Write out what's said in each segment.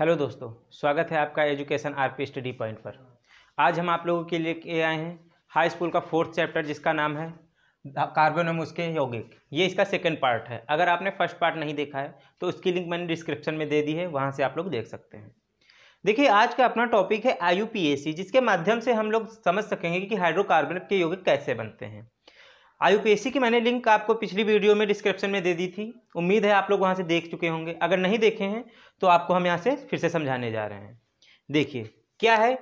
Hello दोस्तों, स्वागत है आपका एजुकेशन आरपी स्टडी पॉइंट पर। आज हम आप लोगों के लिए आए हैं हाई स्कूल का फोर्थ चैप्टर, जिसका नाम है कार्बन और उसके यौगिक। ये इसका सेकंड पार्ट है। अगर आपने फ़र्स्ट पार्ट नहीं देखा है तो उसकी लिंक मैंने डिस्क्रिप्शन में दे दी है, वहाँ से आप लोग देख सकते हैं। देखिए, आज का अपना टॉपिक है आई जिसके माध्यम से हम लोग समझ सकेंगे कि हाइड्रोकार्बन के यौगिक कैसे बनते हैं। आई की मैंने लिंक आपको पिछली वीडियो में डिस्क्रिप्शन में दे दी थी। उम्मीद है आप लोग वहाँ से देख चुके होंगे। अगर नहीं देखे हैं तो आपको हम यहाँ से फिर से समझाने जा रहे हैं। देखिए, क्या है?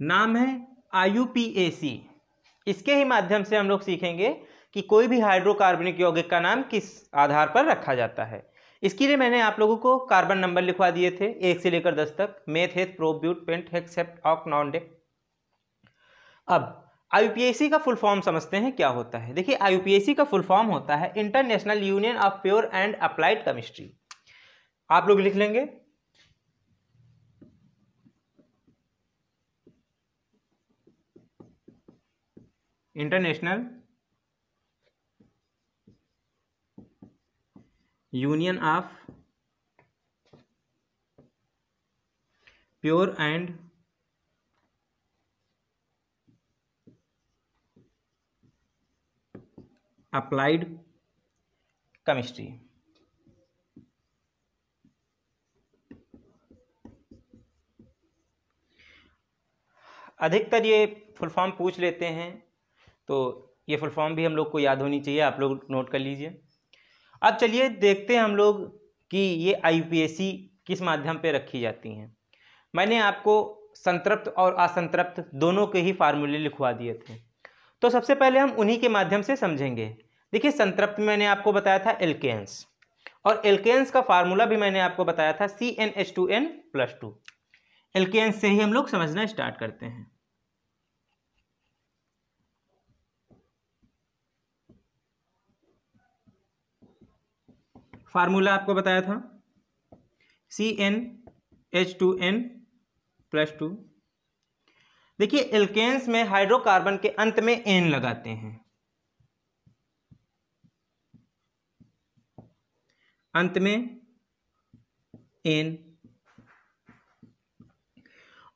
नाम है आई इसके ही माध्यम से हम लोग सीखेंगे कि कोई भी हाइड्रोकार्बनिक यौगिक का नाम किस आधार पर रखा जाता है। इसके लिए मैंने आप लोगों को कार्बन नंबर लिखवा दिए थे, एक से लेकर दस तक। Meth eth prop but pent hex hept oct non dec अब आईयूपीएसी का फुल फॉर्म समझते हैं, क्या होता है? देखिए आईयूपीएसी का फुल फॉर्म होता है international union of pure and applied chemistry आप लोग लिख लेंगे। International union of pure and applied chemistry. अधिकतर ये फुल फॉर्म पूछ लेते हैं तो ये फुल फॉर्म भी हम लोग को याद होनी चाहिए, आप लोग नोट कर लीजिए। अब चलिए देखते हैं हम लोग कि ये आईपीएससी किस माध्यम पे रखी जाती हैं। मैंने आपको संतृप्त और असंतृप्त दोनों के ही फार्मूले लिखवा दिए थे। तो सबसे पहले हम उन्हीं के माध्यम से समझेंगे। देखिए, संतृप्त मैंने आपको बताया था एल्केन्स और एल्केन्स का फार्मूला भी मैंने आपको बताया था C N H two N plus two alkenes से ही हम लोग समझना स्टार्ट करते हैं। फार्मूला आपको बताया था। C N H two N plus two देखिए एल्केन्स में हाइड्रोकार्बन के अंत में एन लगाते हैं। अंत में एन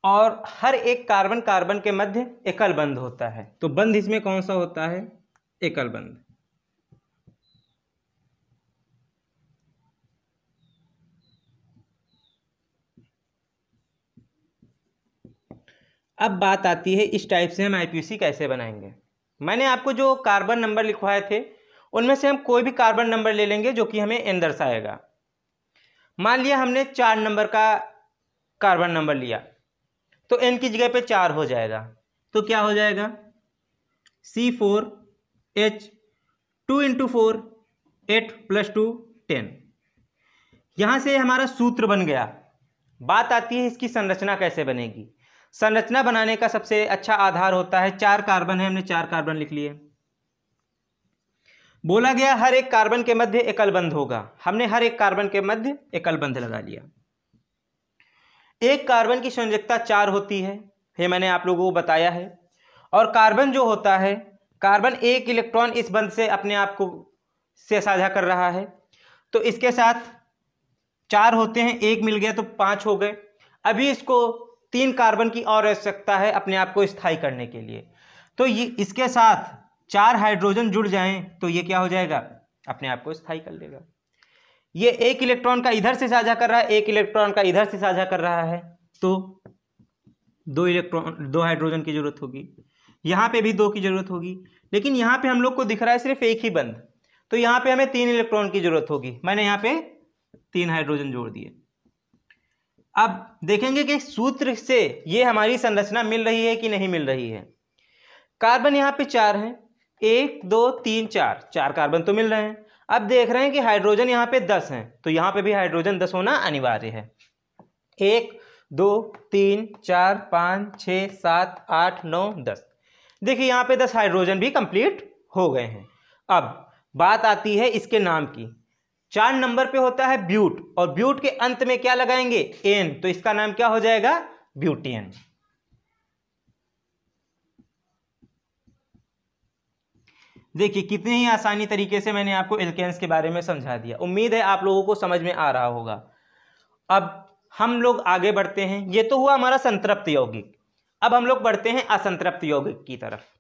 और हर एक कार्बन कार्बन के मध्य एकल बंध होता है। तो बंध इसमें कौन सा होता है? एकल बंध। अब बात आती है इस टाइप से हम आईपीसी कैसे बनाएँगे। मैंने आपको जो कार्बन नंबर लिखवाए थे, उनमें से हम कोई भी कार्बन नंबर ले लेंगे जो कि हमें एन दर्शाएगा मान लिया हमने चार नंबर का कार्बन नंबर लिया तो एन की जगह पे चार हो जाएगा। तो क्या हो जाएगा? C four H two into four eight plus two ten यहाँ से हमारा सूत्र बन गया। बात आती है इसकी संरचना कैसे बनेगी। संरचना बनाने का सबसे अच्छा आधार होता है चार कार्बन है, हमने चार कार्बन लिख लिए। बोला गया हर एक कार्बन के मध्य एकल बंध होगा। हमने हर एक कार्बन के मध्य एकल बंध लगा लिया। एक कार्बन की संयोजकता चार होती है, ये मैंने आप लोगों को बताया है। और कार्बन जो होता है, कार्बन एक इलेक्ट्रॉन इस बंध से अपने आप को, से साझा कर रहा है। तो इसके साथ चार होते हैं, एक मिल गया तो पाँच हो गए। अभी इसको तीन कार्बन की और आवश्यकता है अपने आप को स्थायी करने के लिए। तो ये, इसके साथ चार हाइड्रोजन जुड़ जाएँ तो ये क्या हो जाएगा? अपने आप को स्थायी कर लेगा ये एक इलेक्ट्रॉन का इधर से साझा कर रहा है, एक इलेक्ट्रॉन का इधर से साझा कर रहा है तो दो इलेक्ट्रॉन, दो हाइड्रोजन की ज़रूरत होगी। यहाँ पे भी दो की ज़रूरत होगी, लेकिन यहाँ पे हम लोग को दिख रहा है सिर्फ़ एक ही बंद। तो यहाँ पे हमें तीन इलेक्ट्रॉन की ज़रूरत होगी। मैंने यहाँ पे तीन हाइड्रोजन जोड़ दिए। अब देखेंगे कि सूत्र से ये हमारी संरचना मिल रही है कि नहीं मिल रही है। कार्बन यहाँ पे चार है। एक, दो, तीन, चार। चार कार्बन तो मिल रहे हैं। अब देख रहे हैं कि हाइड्रोजन यहाँ पे दस हैं तो यहाँ पे भी हाइड्रोजन दस होना अनिवार्य है। एक, दो, तीन, चार, पाँच छ सात, आठ, नौ, दस। देखिए, यहाँ पे दस हाइड्रोजन भी कंप्लीट हो गए हैं। अब बात आती है इसके नाम की। चार नंबर पे होता है ब्यूट, और ब्यूट के अंत में क्या लगाएँगे? एन। तो इसका नाम क्या हो जाएगा? ब्यूटेन। देखिए, कितने ही आसानी तरीके से मैंने आपको एल्केन्स के बारे में समझा दिया। उम्मीद है आप लोगों को समझ में आ रहा होगा। अब हम लोग आगे बढ़ते हैं। ये तो हुआ हमारा संतृप्त यौगिक। अब हम लोग बढ़ते हैं असंतृप्त यौगिक की तरफ़।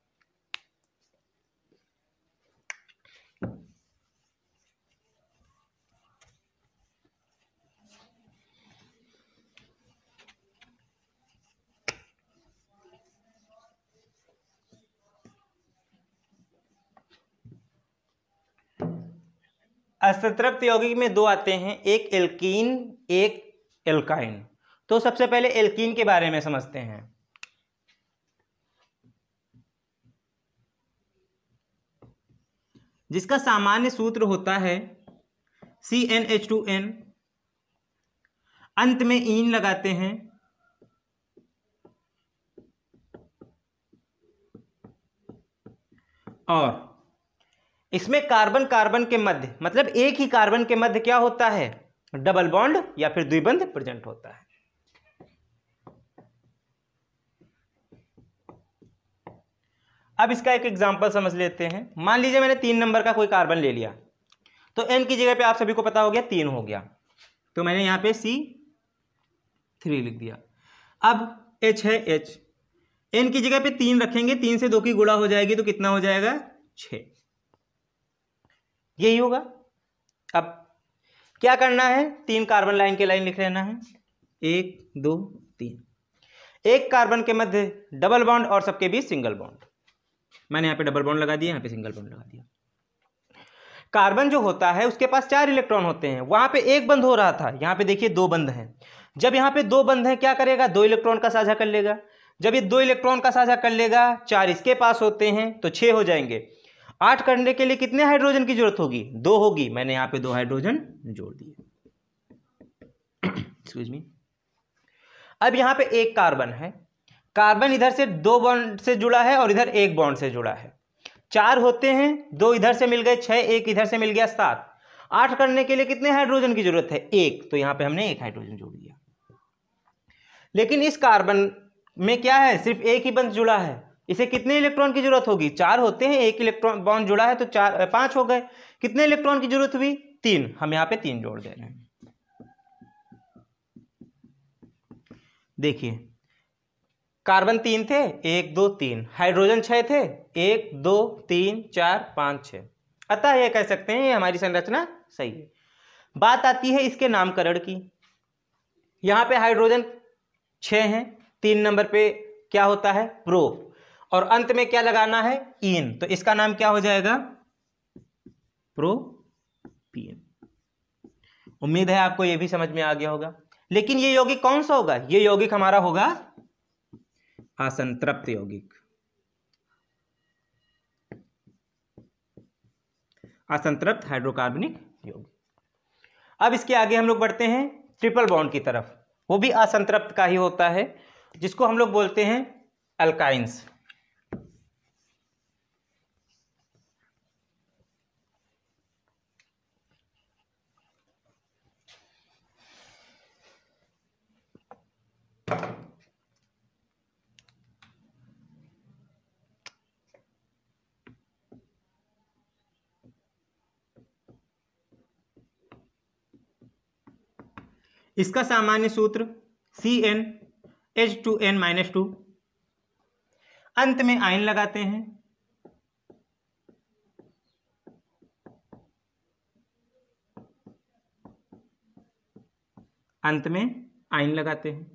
असंतृप्त यौगिक में दो आते हैं, एक एल्कीन, एक एल्काइन। तो सबसे पहले एल्कीन के बारे में समझते हैं। जिसका सामान्य सूत्र होता है C N H two N अंत में ईन लगाते हैं। और इसमें कार्बन कार्बन के मध्य मतलब एक ही कार्बन के मध्य क्या होता है? डबल बॉन्ड या फिर द्विबंध प्रेजेंट होता है। अब इसका एक एग्जांपल समझ लेते हैं। मान लीजिए मैंने तीन नंबर का कोई कार्बन ले लिया। तो एन की जगह पे आप सभी को पता हो गया, तीन हो गया। तो मैंने यहाँ पे सी थ्री लिख दिया। अब एच है एच एन की जगह पे तीन रखेंगे, तीन से दो की गुड़ा हो जाएगी तो कितना हो जाएगा? छ यही होगा। अब क्या करना है? तीन कार्बन लाइन के लाइन लिख लेना है। एक, दो, तीन। एक कार्बन के मध्य डबल बॉन्ड और सबके बीच सिंगल बॉन्ड मैंने यहाँ पे डबल बॉन्ड लगा दिया, यहाँ पे सिंगल बॉन्ड लगा दिया। कार्बन जो होता है, उसके पास चार इलेक्ट्रॉन होते हैं। वहाँ पे एक बंद हो रहा था। यहाँ पे देखिए दो बंद हैं। जब यहाँ पे दो बंद हैं, क्या करेगा? दो इलेक्ट्रॉन का साझा कर लेगा। जब ये दो इलेक्ट्रॉन का साझा कर लेगा, चार इसके पास होते हैं तो छः हो जाएँगे। आठ करने के लिए कितने हाइड्रोजन की ज़रूरत होगी? दो होगी। मैंने यहाँ पे दो हाइड्रोजन जोड़ दिए। एक्सक्यूज मी अब यहाँ पे एक कार्बन है। कार्बन इधर से दो बॉन्ड से जुड़ा है और इधर एक बॉन्ड से जुड़ा है। चार होते हैं, दो इधर से मिल गए, छह, एक इधर से मिल गया, सात। आठ करने के लिए कितने हाइड्रोजन की ज़रूरत है? एक। तो यहाँ पे हमने एक हाइड्रोजन जोड़ दिया। लेकिन इस कार्बन में क्या है? सिर्फ़ एक ही बंद जुड़ा है। इसे कितने इलेक्ट्रॉन की ज़रूरत होगी? चार होते हैं, एक इलेक्ट्रॉन बॉन्ड जुड़ा है तो चार पाँच हो गए। कितने इलेक्ट्रॉन की ज़रूरत हुई? तीन। हम यहाँ पे तीन जोड़ दे रहे हैं। देखिए, कार्बन तीन थे, एक, दो, तीन। हाइड्रोजन छह थे, एक, दो, तीन, चार, पाँच छः अतः ये कह सकते हैं, ये हमारी संरचना सही है। बात आती है इसके नामकरण की। यहाँ पे हाइड्रोजन छः हैं, तीन नंबर पे क्या होता है? प्रो और अंत में क्या लगाना है? इन तो इसका नाम क्या हो जाएगा? प्रोपीन। उम्मीद है आपको यह भी समझ में आ गया होगा। लेकिन ये यौगिक कौन सा होगा? ये यौगिक हमारा होगा असंतृप्त यौगिक। असंतृप्त हाइड्रोकार्बनिक यौगिक। अब इसके आगे हम लोग बढ़ते हैं ट्रिपल बॉन्ड की तरफ़। वो भी असंतृप्त का ही होता है, जिसको हम लोग बोलते हैं अल्काइंस इसका सामान्य सूत्र C N H two N minus two अंत में आयन लगाते हैं। अंत में आयन लगाते हैं।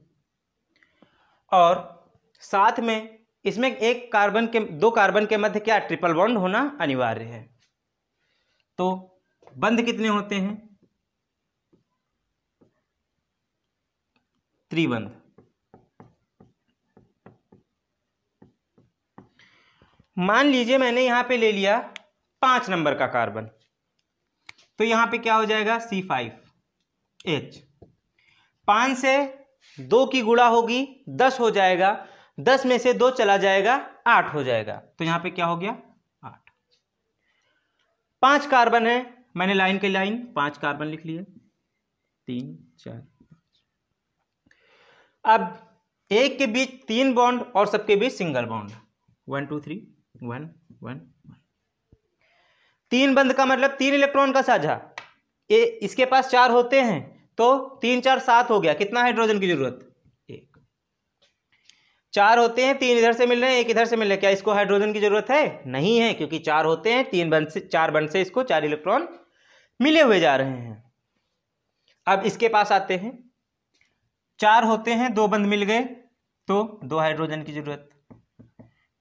और साथ में इसमें एक कार्बन के, दो कार्बन के मध्य क्या ट्रिपल बॉन्ड होना अनिवार्य है। तो बंध कितने होते हैं? त्रिबंध। मान लीजिए मैंने यहाँ पे ले लिया पाँच नंबर का कार्बन। तो यहाँ पे क्या हो जाएगा? सी फाइव एच पाँच से दो की गुड़ा होगी, दस हो जाएगा। दस में से दो चला जाएगा, आठ हो जाएगा। तो यहाँ पे क्या हो गया? आठ। पाँच कार्बन है। मैंने लाइन के लाइन, पाँच कार्बन लिख लिए। तीन, चार। अब एक के बीच तीन बॉन्ड और सबके बीच single bond one two three one one तीन बंद का मतलब तीन इलेक्ट्रॉन का साझा। ये इसके पास चार होते हैं तो तीन, चार, सात हो गया। कितना हाइड्रोजन की ज़रूरत? एक। चार होते हैं, तीन इधर से मिल रहे हैं, एक इधर से मिल रहे हैं। क्या इसको हाइड्रोजन की ज़रूरत है? नहीं है, क्योंकि चार होते हैं, तीन बंद से, चार बंद से इसको चार इलेक्ट्रॉन मिले हुए जा रहे हैं। अब इसके पास आते हैं चार होते हैं, दो बंद मिल गए तो दो हाइड्रोजन की ज़रूरत।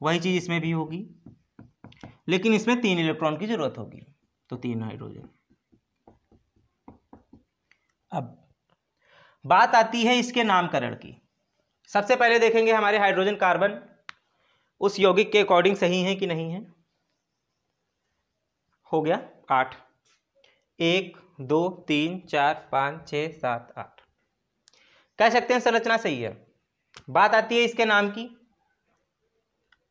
वही चीज़ इसमें भी होगी, लेकिन इसमें तीन इलेक्ट्रॉन की ज़रूरत होगी तो तीन हाइड्रोजन अब, बात आती है इसके नामकरण की। सबसे पहले देखेंगे हमारे हाइड्रोजन कार्बन उस यौगिक के अकॉर्डिंग सही है कि नहीं है? हो गया आठ। एक, दो, तीन, चार, पाँच, छ, सात, आठ। कह सकते हैं संरचना सही है। बात आती है इसके नाम की।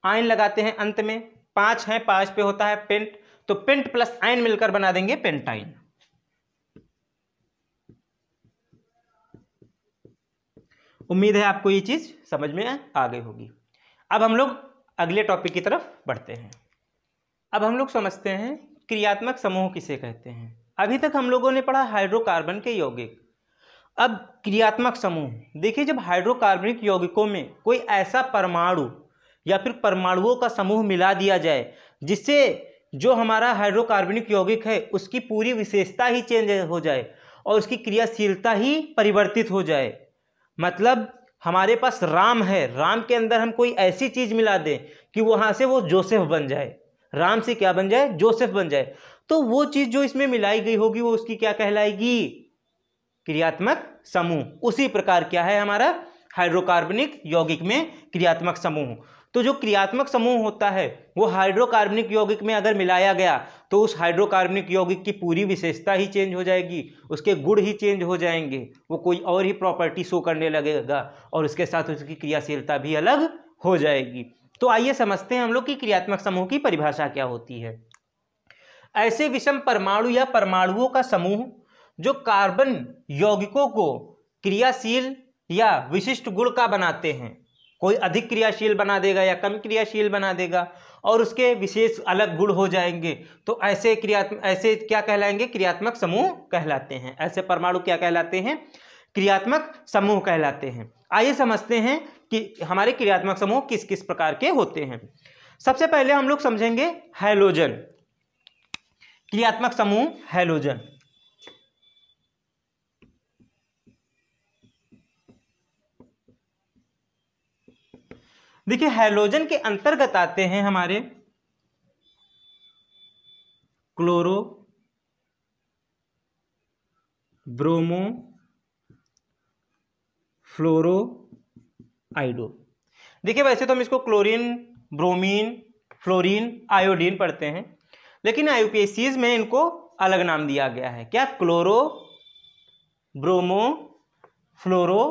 आयन लगाते हैं अंत में, पाँच है, पाँच पे होता है पेंट तो पेंट प्लस आयन मिलकर बना देंगे पेंटाइन। उम्मीद है आपको ये चीज़ समझ में आ गई होगी। अब हम लोग अगले टॉपिक की तरफ़ बढ़ते हैं। अब हम लोग समझते हैं क्रियात्मक समूह किसे कहते हैं। अभी तक हम लोगों ने पढ़ा हाइड्रोकार्बन के यौगिक। अब क्रियात्मक समूह। देखिए, जब हाइड्रोकार्बनिक यौगिकों में कोई ऐसा परमाणु या फिर परमाणुओं का समूह मिला दिया जाए, जिससे जो हमारा हाइड्रोकार्बनिक यौगिक है, उसकी पूरी विशेषता ही चेंज हो जाए और उसकी क्रियाशीलता ही परिवर्तित हो जाए। मतलब हमारे पास राम है। राम के अंदर हम कोई ऐसी चीज़ मिला दें कि वहाँ से वो जोसेफ बन जाए। राम से क्या बन जाए? जोसेफ बन जाए। तो वो चीज़ जो इसमें मिलाई गई होगी, वो उसकी क्या कहलाएगी? क्रियात्मक समूह। उसी प्रकार क्या है हमारा? हाइड्रोकार्बनिक यौगिक में क्रियात्मक समूह। तो जो क्रियात्मक समूह होता है, वो हाइड्रोकार्बनिक यौगिक में अगर मिलाया गया तो उस हाइड्रोकार्बनिक यौगिक की पूरी विशेषता ही चेंज हो जाएगी। उसके गुण ही चेंज हो जाएँगे। वो कोई और ही प्रॉपर्टी शो करने लगेगा और उसके साथ उसकी क्रियाशीलता भी अलग हो जाएगी। तो आइए समझते हैं हम लोग कि क्रियात्मक समूह की परिभाषा क्या होती है। ऐसे विषम परमाणु या परमाणुओं का समूह जो कार्बन यौगिकों को क्रियाशील या विशिष्ट गुण का बनाते हैं। कोई अधिक क्रियाशील बना देगा या कम क्रियाशील बना देगा और उसके विशेष अलग गुण हो जाएँगे। तो ऐसे क्रियात्मक ऐसे क्या कहलाएँगे? क्रियात्मक समूह कहलाते हैं। ऐसे परमाणु क्या कहलाते हैं? क्रियात्मक समूह कहलाते हैं। आइए समझते हैं कि हमारे क्रियात्मक समूह किस किस प्रकार के होते हैं। सबसे पहले हम लोग समझेंगे हैलोजन क्रियात्मक समूह हैलोजन देखिए हैलोजन के अंतर्गत आते हैं हमारे क्लोरो ब्रोमो फ्लोरो आइडो देखिए, वैसे तो हम इसको क्लोरीन ब्रोमीन फ्लोरीन आयोडीन पढ़ते हैं, लेकिन आईयूपीएसीज में इनको अलग नाम दिया गया है। क्या? क्लोरो ब्रोमो फ्लोरो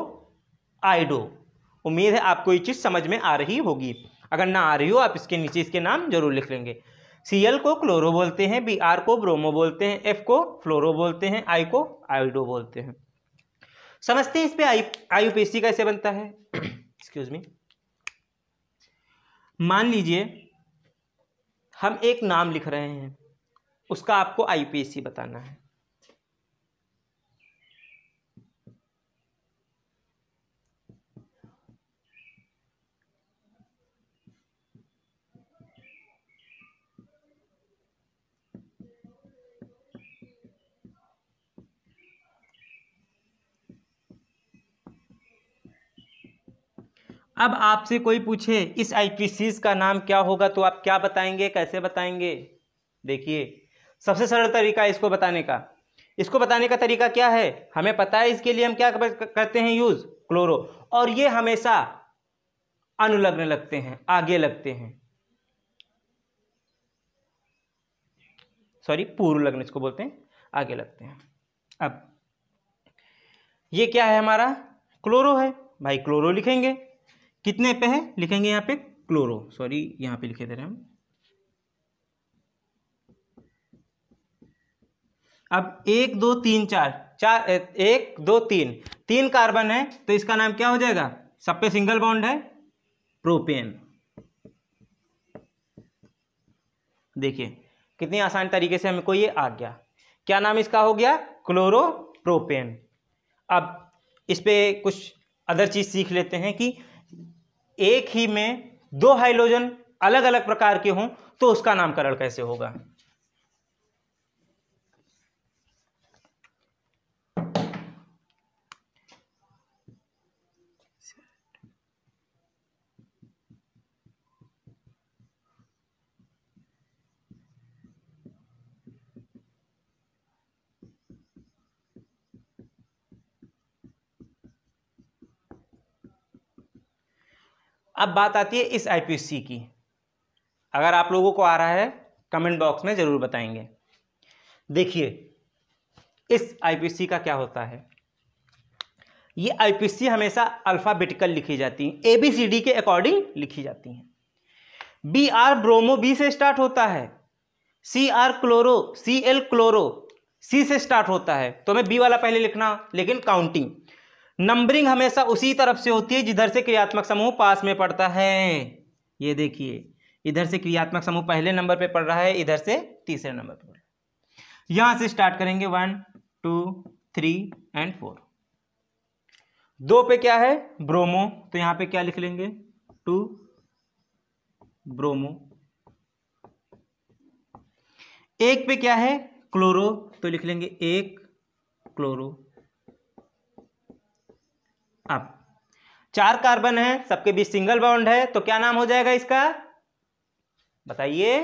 आइडो उम्मीद है आपको ये चीज़ समझ में आ रही होगी। अगर ना आ रही हो, आप इसके नीचे इसके नाम ज़रूर लिख लेंगे। सी एल को क्लोरो बोलते हैं बी आर को ब्रोमो बोलते हैं एफ़ को फ्लोरो बोलते हैं आई को आयोडो बोलते हैं। समझते हैं इस पर आई आईयूपीएससी कैसे बनता है? एक्सक्यूज मी मान लीजिए, हम एक नाम लिख रहे हैं, उसका आपको आईपीएससी बताना है। अब आपसे कोई पूछे, इस आईपीसीज का नाम क्या होगा तो आप क्या बताएँगे, कैसे बताएँगे? देखिए, सबसे सरल तरीका इसको बताने का। इसको बताने का तरीका क्या है? हमें पता है इसके लिए हम क्या करते हैं यूज़? क्लोरो। और ये हमेशा अनुलग्न लगते हैं, आगे लगते हैं। सॉरी, पूर्व लग्न इसको बोलते हैं, आगे लगते हैं। अब, ये क्या है हमारा? क्लोरो है। भाई, क्लोरो लिखेंगे। कितने पे है? लिखेंगे यहाँ पे क्लोरो। सॉरी यहाँ पे लिखे दे रहे हम अब एक, दो, तीन, चार। चार एक, दो, तीन। तीन कार्बन है तो इसका नाम क्या हो जाएगा? सब पे सिंगल बॉन्ड है। प्रोपेन। देखिए, कितनी आसान तरीके से हमको ये आ गया। क्या नाम इसका हो गया? क्लोरोप्रोपेन। अब इस पर कुछ अदर चीज़ सीख लेते हैं कि एक ही में दो हाइड्रोजन अलग अलग प्रकार के हों तो उसका नामकरण कैसे होगा? अब बात आती है इस आईपीसी की। अगर आप लोगों को आ रहा है कमेंट बॉक्स में ज़रूर बताएँगे। देखिए, इस आईपीसी का क्या होता है? ये आईपीसी हमेशा अल्फ़ाबेटिकल लिखी जाती हैं। ए बी सी डी के अकॉर्डिंग लिखी जाती हैं। बी आर ब्रोमो बी से स्टार्ट होता है। C R chloro C L chloro C से स्टार्ट होता है। तो मैं बी वाला पहले लिखना, लेकिन काउंटिंग नंबरिंग हमेशा उसी तरफ़ से होती है जिधर से क्रियात्मक समूह पास में पड़ता है। ये देखिए, इधर से क्रियात्मक समूह पहले नंबर पे पड़ रहा है, इधर से तीसरे नंबर पे पड़ रहा है। यहाँ से स्टार्ट करेंगे, one, two, three and four. दो पे क्या है? ब्रोमो। तो यहाँ पे क्या लिख लेंगे? Two, bromo. एक पे क्या है? क्लोरो। तो लिख लेंगे एक, क्लोरो। अब, चार कार्बन है, सबके बीच सिंगल बॉन्ड है तो क्या नाम हो जाएगा इसका? बताइए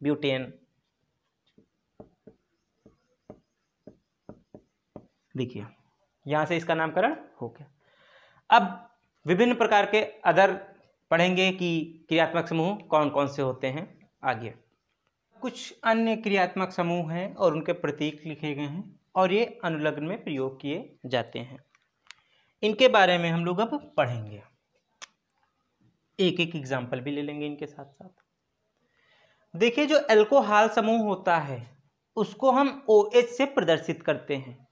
ब्यूटेन देखिए, यहाँ से इसका नामकरण हो गया। अब, विभिन्न प्रकार के अदर पढ़ेंगे कि क्रियात्मक समूह कौन कौन से होते हैं, आगे। कुछ अन्य क्रियात्मक समूह हैं और उनके प्रतीक लिखे गए हैं और ये अनुलग्न में प्रयोग किए जाते हैं। इनके बारे में हम लोग अब पढ़ेंगे। एक एक एग्ज़ाम्पल भी ले लेंगे इनके साथ साथ देखिए, जो एल्कोहल समूह होता है, उसको हम ओ OH से प्रदर्शित करते हैं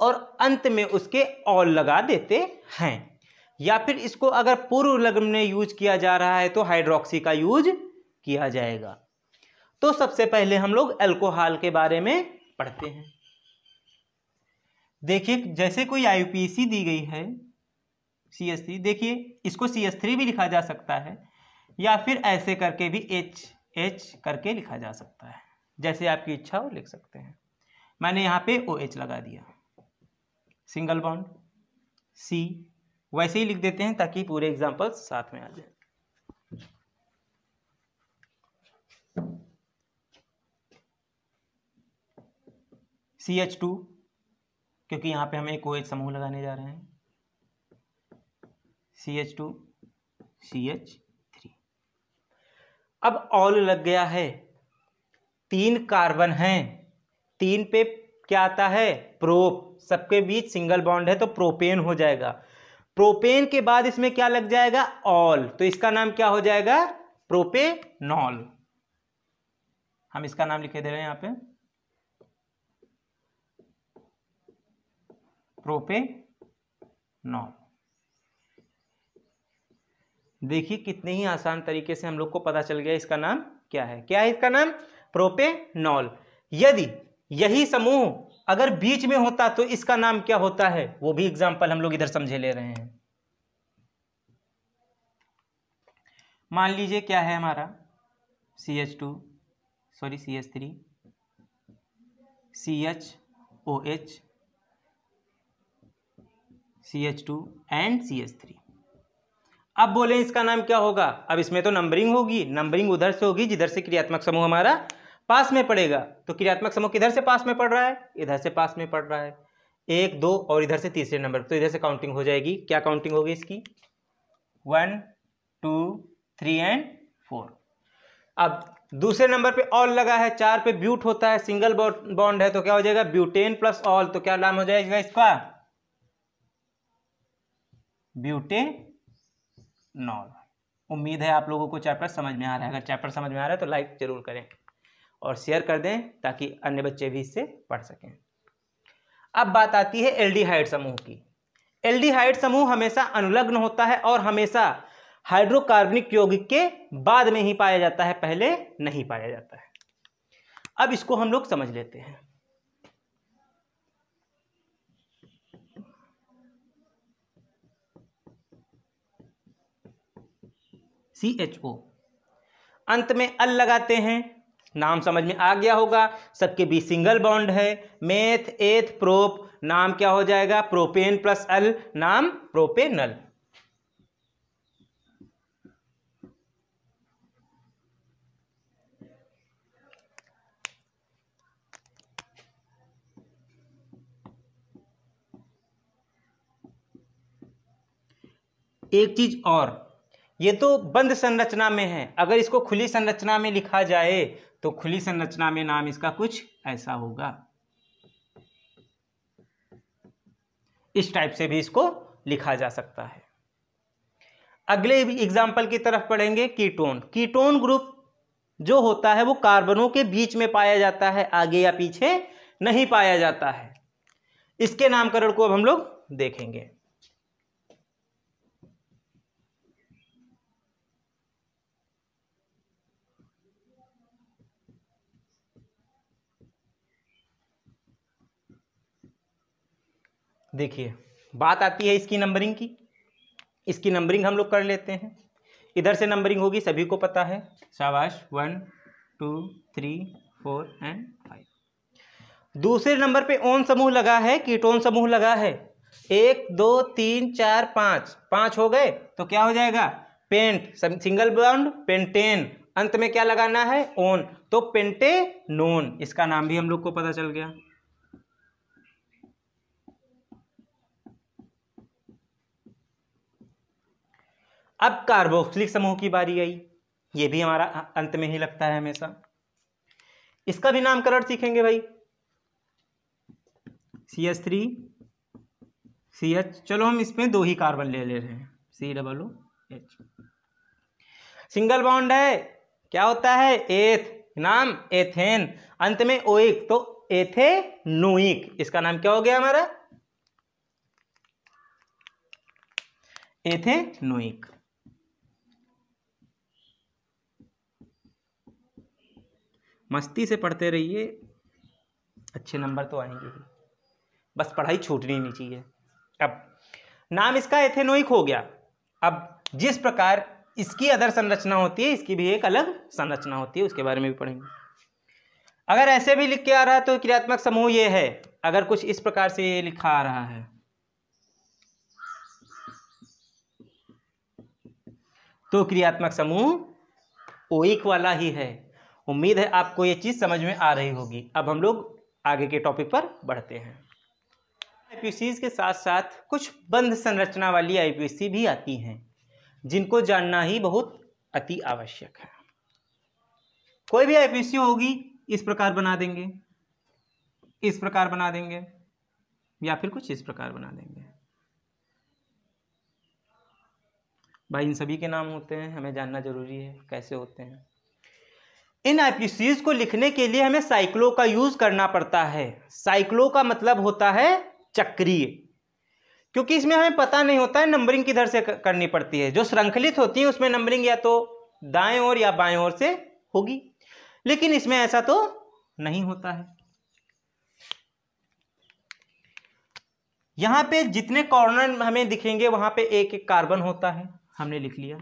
और अंत में उसके ऑल लगा देते हैं। या फिर इसको अगर पूर्व लग्न में यूज़ किया जा रहा है तो हाइड्रोक्सी का यूज़ किया जाएगा। तो सबसे पहले हम लोग एल्कोहल के बारे में पढ़ते हैं। देखिए, जैसे कोई आईपीसी दी गई है सी एस थ्री देखिए, इसको सी एस थ्री भी लिखा जा सकता है, या फिर ऐसे करके भी एच एच करके लिखा जा सकता है, जैसे आपकी इच्छा हो लिख सकते हैं। मैंने यहाँ पे ओ एच लगा दिया। सिंगल बॉन्ड सी वैसे ही लिख देते हैं ताकि पूरे एग्ज़ाम्पल साथ में आ जाए। सी एच टू क्योंकि यहाँ पे हम एक ओ एच समूह लगाने जा रहे हैं। C H two C H three अब ऑल लग गया है। तीन कार्बन हैं। तीन पे क्या आता है? प्रोप। सबके बीच सिंगल बॉन्ड है तो प्रोपेन हो जाएगा। प्रोपेन के बाद इसमें क्या लग जाएगा? ऑल तो इसका नाम क्या हो जाएगा? प्रोपेनॉल हम इसका नाम लिखे दे रहे हैं यहाँ पे। प्रोपेनॉल। देखिए कितने ही आसान तरीके से हम लोग को पता चल गया इसका नाम क्या है। क्या है इसका नाम? प्रोपेनॉल। यदि यही समूह अगर बीच में होता तो इसका नाम क्या होता है? वो भी एग्ज़ाम्पल हम लोग इधर समझे ले रहे हैं। मान लीजिए क्या है हमारा? C H two sorry C H three C H O H C H two and C H three अब बोले इसका नाम क्या होगा? अब इसमें तो नंबरिंग होगी। नंबरिंग उधर से होगी, जिधर से क्रियात्मक समूह हमारा पास में पड़ेगा। तो क्रियात्मक समूह किधर से पास में पड़ रहा है? इधर से पास में पड़ रहा है। एक, दो और इधर से तीसरे नंबर तो इधर से काउंटिंग हो जाएगी। क्या काउंटिंग होगी इसकी? One two three and four अब दूसरे नंबर पे ऑल लगा है। चार पे ब्यूट होता है। सिंगल बॉन्ड है तो क्या हो जाएगा? ब्यूटेन प्लस ऑल तो क्या नाम हो जाएगा इसका? ब्यूटेनॉल। उम्मीद है आप लोगों को चैप्टर समझ में आ रहा है। अगर चैप्टर समझ में आ रहा है तो लाइक ज़रूर करें और शेयर कर दें ताकि अन्य बच्चे भी इससे पढ़ सकें। अब बात आती है एल्डिहाइड समूह की। एल्डिहाइड समूह हमेशा अनुलग्न होता है और हमेशा हाइड्रोकार्बनिक यौगिक के बाद में ही पाया जाता है, पहले नहीं पाया जाता है। अब इसको हम लोग समझ लेते हैं। सी एच ओ अंत में अल लगाते हैं। नाम समझ में आ गया होगा। सबके बीच सिंगल बॉन्ड है। मेथ एथ प्रोप नाम क्या हो जाएगा? प्रोपेन प्लस अल नाम प्रोपेनल एक चीज़ और। ये तो बंद संरचना में है। अगर इसको खुली संरचना में लिखा जाए तो खुली संरचना में नाम इसका कुछ ऐसा होगा। इस टाइप से भी इसको लिखा जा सकता है। अगले एग्ज़ाम्पल की तरफ़ पढ़ेंगे कीटोन कीटोन ग्रुप जो होता है, वो कार्बनों के बीच में पाया जाता है, आगे या पीछे नहीं पाया जाता है। इसके नामकरण को अब हम लोग देखेंगे। देखिए, बात आती है इसकी नंबरिंग की। इसकी नंबरिंग हम लोग कर लेते हैं। इधर से नंबरिंग होगी, सभी को पता है। शाबाश। One two three four and five दूसरे नंबर पे ओन समूह लगा है कीटोन समूह लगा है। एक, दो, तीन, चार, पाँच। पाँच हो गए तो क्या हो जाएगा? पेंट सिंगल बॉन्ड पेंटेन अंत में क्या लगाना है? ओन तो पेंटे नोन इसका नाम भी हम लोग को पता चल गया। अब कार्बोक्सिलिक समूह की बारी आई। ये भी हमारा अंत में ही लगता है हमेशा। इसका भी नामकरण सीखेंगे भाई। C H three C H चलो हम इसमें दो ही कार्बन ले ले रहे हैं। C double O H single bond है, क्या होता है? एथ नाम एथेन। अंत में ओइक तो एथेनोइक। इसका नाम क्या हो गया हमारा? एथेनोइक। मस्ती से पढ़ते रहिए। अच्छे नंबर तो आएँगे ही। बस पढ़ाई छूटनी नहीं चाहिए। अब, नाम इसका एथेनोइक हो गया। अब, जिस प्रकार इसकी अदर संरचना होती है, इसकी भी एक अलग संरचना होती है, उसके बारे में भी पढ़ेंगे। अगर ऐसे भी लिख के आ रहा है तो क्रियात्मक समूह ये है। अगर कुछ इस प्रकार से ये लिखा आ रहा है। तो क्रियात्मक समूह ओइक वाला ही है। उम्मीद है आपको ये चीज़ समझ में आ रही होगी। अब हम लोग आगे के टॉपिक पर बढ़ते हैं। आई के साथ साथ कुछ बंध संरचना वाली आईपीसी भी आती हैं, जिनको जानना ही बहुत अति आवश्यक है। कोई भी आईपीसी होगी, इस प्रकार बना देंगे, इस प्रकार बना देंगे, या फिर कुछ इस प्रकार बना देंगे। भाई, इन सभी के नाम होते हैं, हमें जानना ज़रूरी है, कैसे होते हैं? इन आईपीसीज को लिखने के लिए हमें साइक्लो का यूज़ करना पड़ता है। साइक्लो का मतलब होता है चक्रीय, क्योंकि इसमें हमें पता नहीं होता है नंबरिंग किधर से करनी पड़ती है। जो श्रृंखलित होती है उसमें नंबरिंग या तो दाएँ ओर या बाएँ ओर से होगी, लेकिन इसमें ऐसा तो नहीं होता है। यहाँ पे जितने कॉर्नर हमें दिखेंगे, वहाँ पे एक एक कार्बन होता है। हमने लिख लिया।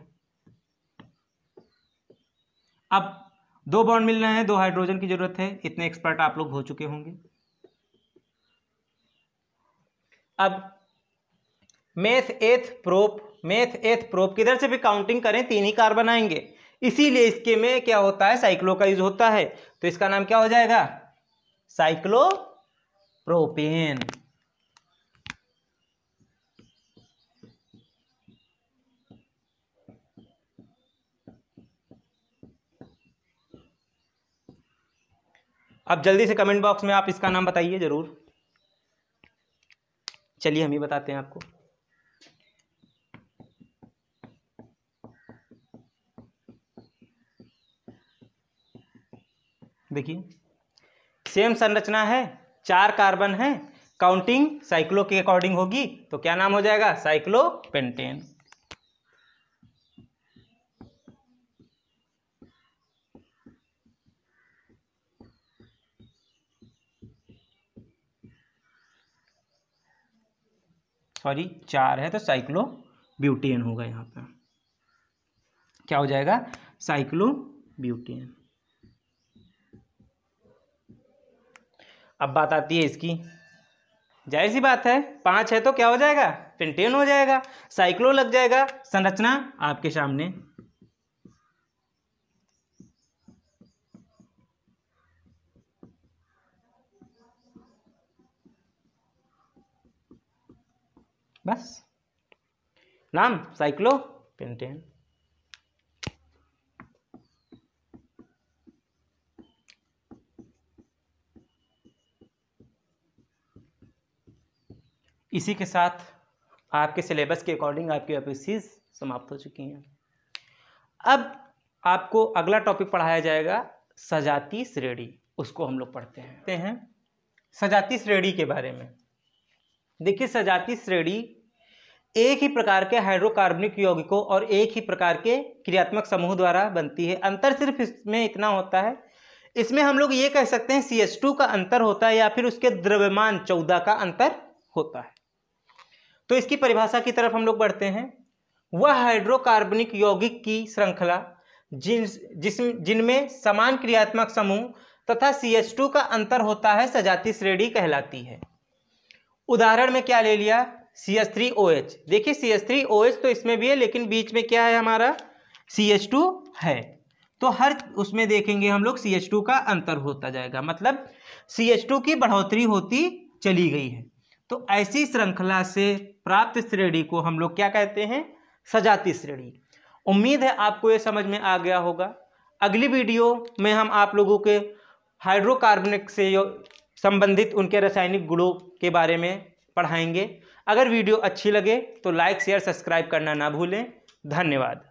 अब दो बॉन्ड मिल रहे हैं, दो हाइड्रोजन की ज़रूरत है। इतने एक्सपर्ट आप लोग हो चुके होंगे। अब meth eth prop meth eth prop किधर से भी काउंटिंग करें, तीन ही कार्बन आएँगे इसीलिए इसके में क्या होता है साइक्लो का यूज़ होता है। तो इसका नाम क्या हो जाएगा? साइक्लो प्रोपेन अब जल्दी से कमेंट बॉक्स में आप इसका नाम बताइए ज़रूर। चलिए हम ही बताते हैं आपको। देखिए सेम संरचना है, चार कार्बन है काउंटिंग साइक्लो के अकॉर्डिंग होगी तो क्या नाम हो जाएगा? साइक्लो पेंटेन सॉरी, चार है तो साइक्लो ब्यूटेन होगा यहाँ पे। क्या हो जाएगा? साइक्लो ब्यूटेन अब बात आती है इसकी। ज़ाहिर सी बात है, पाँच है तो क्या हो जाएगा? पेंटेन हो जाएगा। साइक्लो लग जाएगा। संरचना आपके सामने बस। नाम साइक्लो पेंटेन। इसी के साथ आपके सिलेबस के अकॉर्डिंग आपकी एपिसीज समाप्त हो चुकी हैं। अब आपको अगला टॉपिक पढ़ाया जाएगा सजाती श्रेणी। उसको हम लोग पढ़ते हैं। हैं। सजाती श्रेणी के बारे में। देखिए सजाती श्रेणी एक ही प्रकार के हाइड्रोकार्बनिक यौगिकों और एक ही प्रकार के क्रियात्मक समूह द्वारा बनती है। अंतर सिर्फ़ इसमें इतना होता है। इसमें हम लोग ये कह सकते हैं सी एच टू का अंतर होता है या फिर उसके द्रव्यमान चौदह का अंतर होता है। तो इसकी परिभाषा की तरफ़ हम लोग बढ़ते हैं। वह हाइड्रोकार्बनिक यौगिक की श्रृंखला, जिन, जिस, जिनमें समान क्रियात्मक समूह तथा सी एच टू का अंतर होता है सजाती श्रेणी कहलाती है। उदाहरण में क्या ले लिया? C H three O H देखिए C H three O H तो इसमें भी है, लेकिन बीच में क्या है हमारा? सी एच टू है। तो हर उसमें देखेंगे हम लोग सी एच टू का अंतर होता जाएगा। मतलब सी एच टू की बढ़ोतरी होती चली गई है। तो ऐसी श्रृंखला से प्राप्त श्रेणी को हम लोग क्या कहते हैं? सजाती श्रेणी। उम्मीद है आपको ये समझ में आ गया होगा। अगली वीडियो में हम आप लोगों के हाइड्रोकार्बनिक से संबंधित उनके रासायनिक गुणों के बारे में पढ़ाएँगे। अगर वीडियो अच्छी लगे तो लाइक शेयर सब्सक्राइब करना ना भूलें। धन्यवाद।